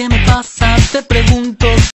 ¿Qué me pasa? Te pregunto.